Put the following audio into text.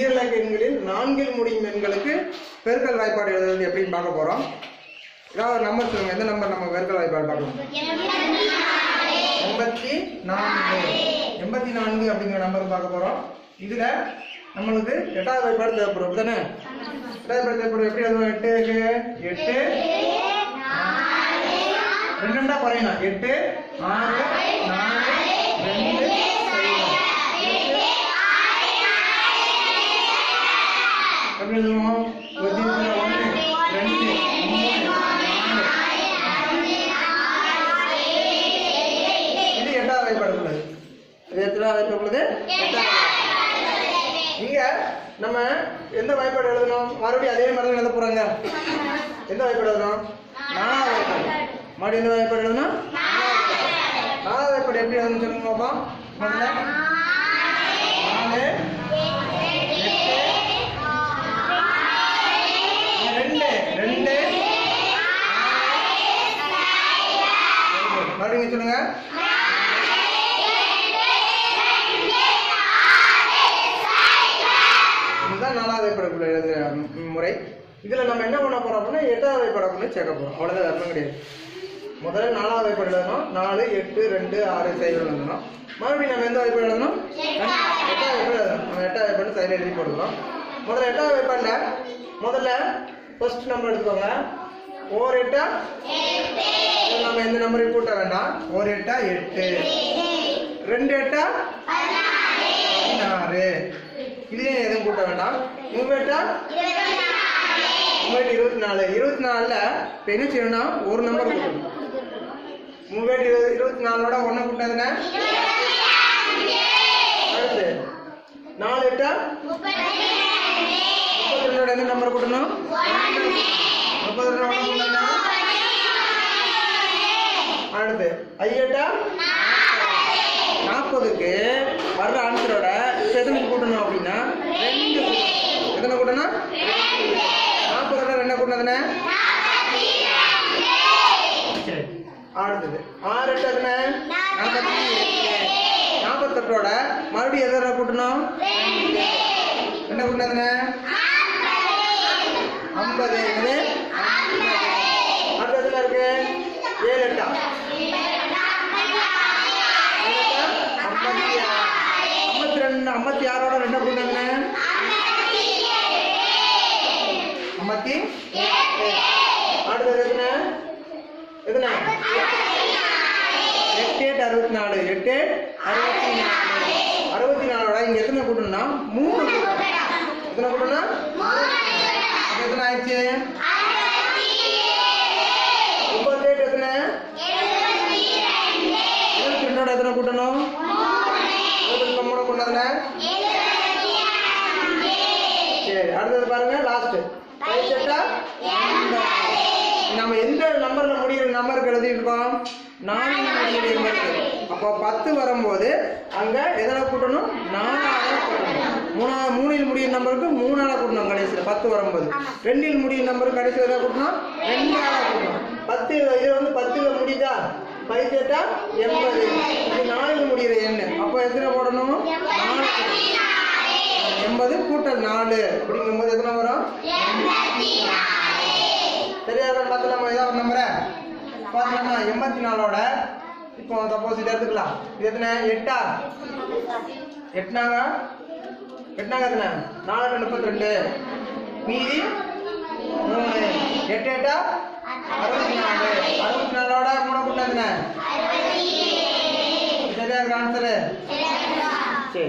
ஈரலக எண்களில் நான்கில் முடியும் எண்களுக்கு பெருக்கல் வாய்ப்பாடு எழுதுறது எப்படின்னு பார்க்க போறோம். ஏதாவது நம்பர் சொல்லுங்க. எந்த நம்பர் நம்ம பெருக்கல் வாய்ப்பாடு பார்க்கணும்? எண்பத்தி நான்கு. எண்பத்தி நான்கு அப்படிங்கிற நம்பர் பார்க்க போறோம். இதுல நம்மளுக்கு எட்டாவது வாய்ப்பாடு தேவைப்படும். தானே? எட்டாவது வாய்ப்பாடு தேவைப்படும். எப்படி எழுதுவோம்? எட்டுக்கு எட்டு ரெண்டு ரெண்டா குறையணும். எட்டு ஆறு நாலு ரெண்டு எப்படி எழுதுவோம் ஒரு தீபத்துல ஒன்று ரெண்டு இது எட்டாவது வாய்ப்பாடு உள்ளது இது எத்தனாவது வாய்ப்பாடு உள்ளது எட்டாவது இங்க நம்ம எந்த வாய்ப்பாடு எழுதணும்? மறுபடியும் அதே மாதிரி தான் எழுத போறாங்க. எந்த வாய்ப்பாடு எழுதணும்? நாலாவது வாய்ப்பாடு. மறுபடியும் எந்த வாய்ப்பாடு எழுதணும்? நாலாவது வாய்ப்பாடு எப்படி எழுதணும் சொல்லுங்க பாப்போம் முதல்ல. நாலு. மறுபடியும் சொல்லுங்க இதுதான் நாலாவது வைப்படக்குள்ள எழுதுற முறை. இதுல நம்ம என்ன பண்ண போறோம் அப்படின்னா எட்டாவது வைப்படக்குள்ள சேர்க்க போறோம். அவ்வளவுதான் அர்த்தம் கிடையாது. முதல்ல நாலாவது வைப்படம் எழுதணும். நாலு எட்டு ரெண்டு ஆறு சைடு எழுதணும். மறுபடியும் நம்ம எந்த வைப்படம் எழுதணும்? எட்டாவது வைப்படம் எழுதணும். நம்ம எட்டாவது வைப்படம் சைடில் எழுதி போட்டுக்கிறோம். முதல்ல எட்டாவது வைப்படல முதல்ல ஃபர்ஸ்ட் நம்பர் எடுத்துக்கோங்க. ஓர் எட்டா? நம்ம எந்த நம்பரையும் கூட்ட வேண்டாம்? ஒரு எட்டா எட்டு. ரெண்டு எட்டா? பதினாறு. இதுலயும் எதுவும் கூட்ட வேண்டாம். மூணு எட்டா? மூணு இருபத்தி நாலு இருபத்தி நாலுல இப்ப என்ன செய்யணும்னா ஒரு நம்பர் கூட்டணும் மூணு இருபது இருபத்தி நாலோட ஒண்ணு கூட்டாதுன்னா அடுத்து நாலு எட்டா? முப்பத்தி ரெண்டோட எந்த நம்பர் கூட்டணும்? முப்பத்தி ரெண்டு அடுத்து ஐயட்டா? நாற்பதுக்கு வர்ற ஆன்சரோட இப்ப எத்தனை கூட்டணும் அப்படின்னா ரெண்டு கூட்டணும். எத்தனை கூட்டணும்? நாற்பதோட ரெண்டு கூட்டினதுனே சரி அடுத்தது ஆறு எட்டு நாற்பத்தி நாற்பத்தெட்டோட மறுபடியும் எதோட கூட்டணும்? என்ன கூட்டினதுனே ஐம்பது. இது அடுத்து இருக்கு? ஏழு எட்டா? ஐம்பத்தி ஆறோட ரெண்டு கூட்டங்க ஐம்பத்தி எட்டு. அடுத்தது எத்தனை எட்டு எட்டு அறுபத்தி நாலு. எட்டு அறுபத்தி நாலு. அறுபத்தி நாலோட இங்க எத்தனை கூட்டணும்னா மூணு எத்தனை கூட்டணும்னா எத்தனை ஆயிடுச்சு? அடுத்தது பாருங்க லாஸ்ட் பதினெட்டா நம்ம எந்த நம்பர்ல முடியிற நம்பருக்கு எழுதிருக்கோம் நான்கு அப்போ பத்து வரும்போது அங்க எதனை கூட்டணும்? நாலாக கூட்டணும். மூணா மூணில் முடியும் நம்பருக்கு மூணால கூட்டணும் கடைசியில் பத்து வரும்போது. ரெண்டில் முடியும் நம்பருக்கு கடைசியில் எதை கூட்டணும்? ரெண்டால கூட்டணும். பத்து இது வந்து பத்துல முடியுதா? பதினெட்டா எண்பது. இது நாலில் முடியிற எண் அப்போ எத்தனை போடணும்? நாலு. எண்பது கூட்டல் நாலு. அப்படிங்கும்போது எத்தனை வரும் தெரியாத பார்த்துலாமா ஏதாவது நம்பரை பார்த்துலாமா எண்பத்தி நாலோட இப்போ சப்போஸ் இதை எடுத்துக்கலாம். இது எத்தனை? எட்டா? எட்டுனாங்க எட்டுனாங்க எத்தனை? நாலு முப்பத்தி ரெண்டு. மீதி மூணு. எட்டு எட்டா? அறுபத்தி நாலு. அறுபத்தி நாலோட மூணு கூட்டம் எத்தனை? சரியா இருக்கு ஆன்சரு சரி.